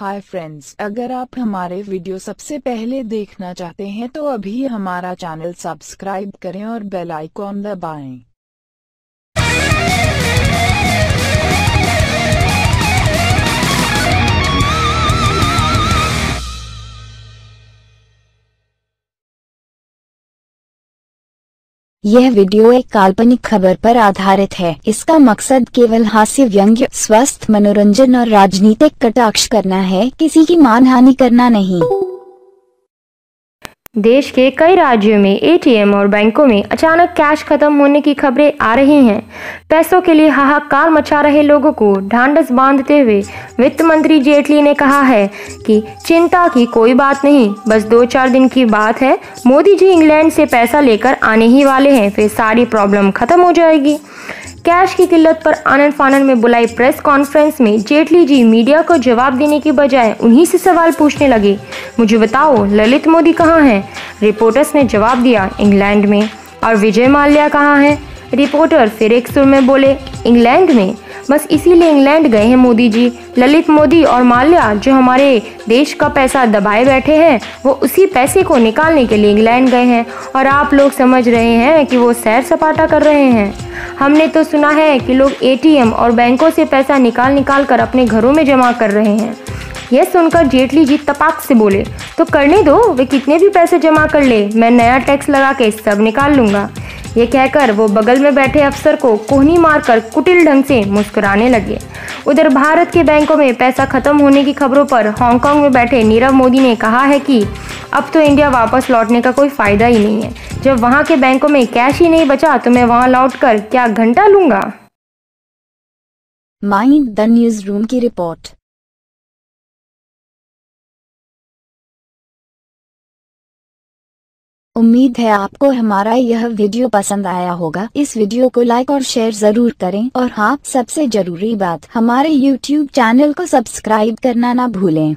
Hi friends अगर आप हमारे वीडियो सबसे पहले देखना चाहते हैं तो अभी हमारा चैनल सब्सक्राइब करें और बेल आइकॉन दबाएँ। यह वीडियो एक काल्पनिक खबर पर आधारित है। इसका मकसद केवल हास्य, व्यंग्य स्वस्थ मनोरंजन और राजनीतिक कटाक्ष करना है। किसी की मानहानि करना नहीं। देश के कई राज्यों में एटीएम और बैंकों में अचानक कैश खत्म होने की खबरें आ रही हैं। पैसों के लिए हाहाकार मचा रहे लोगों को ढांढस बांधते हुए वित्त मंत्री जेटली ने कहा है कि चिंता की कोई बात नहीं, बस दो चार दिन की बात है। मोदी जी इंग्लैंड से पैसा लेकर आने ही वाले हैं, फिर सारी प्रॉब्लम खत्म हो जाएगी। कैश की किल्लत पर आनंद फानंद में बुलाई प्रेस कॉन्फ्रेंस में जेटली जी मीडिया को जवाब देने के बजाय उन्हीं से सवाल पूछने लगे। मुझे बताओ, ललित मोदी कहाँ हैं? रिपोर्टर्स ने जवाब दिया, इंग्लैंड में। और विजय माल्या कहाँ हैं? रिपोर्टर फिर एक सुर में बोले, इंग्लैंड में? बस इसीलिए इंग्लैंड गए हैं मोदी जी। ललित मोदी और माल्या, जो हमारे देश का पैसा दबाए बैठे हैं, वो उसी पैसे को निकालने के लिए इंग्लैंड गए हैं। और आप लोग समझ रहे हैं कि वो सैर सपाटा कर रहे हैं। हमने तो सुना है कि लोग एटीएम और बैंकों से पैसा निकाल निकाल कर अपने घरों में जमा कर रहे हैं। यह सुनकर जेटली जी तपाक से बोले तो करने दो, वे कितने भी पैसे जमा कर ले, मैं नया टैक्स लगा के सब निकाल लूँगा। ये कहकर वो बगल में बैठे अफसर को कोहनी मारकर कुटिल ढंग से मुस्कुराने लगे। उधर भारत के बैंकों में पैसा खत्म होने की खबरों पर हांगकांग में बैठे नीरव मोदी ने कहा है कि अब तो इंडिया वापस लौटने का कोई फ़ायदा ही नहीं है। जब वहाँ के बैंकों में कैश ही नहीं बचा तो मैं वहाँ लौट कर क्या घंटा लूँगा? माइंड द न्यूज़ रूम की रिपोर्ट उम्मीद है आपको हमारा यह वीडियो पसंद आया होगा। इस वीडियो को लाइक और शेयर ज़रूर करें और हाँ सबसे ज़रूरी बात, हमारे यूट्यूब चैनल को सब्सक्राइब करना ना भूलें।